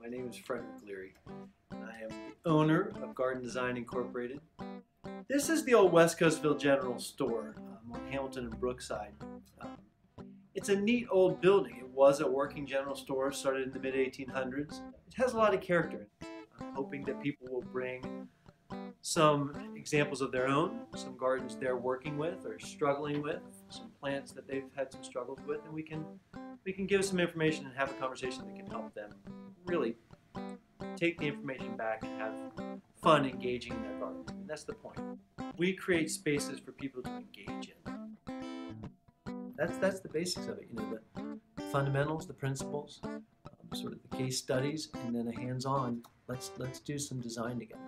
my name is Frederick Leary. I am the owner of Garden Design Incorporated. This is the old Wescosville General Store um, on Hamilton and Brookside. Um, it's a neat old building. It was a working general store, started in the mid 1800s. It has a lot of character. I'm hoping that people will bring some examples of their own, some gardens they're working with or struggling with, some plants that they've had some struggles with, and we can we can give some information and have a conversation that can help them really take the information back and have fun engaging in their garden. And that's the point. We create spaces for people to engage in. That's that's the basics of it. You know, the fundamentals, the principles, um, sort of the case studies, and then a hands-on. Let's let's do some design together.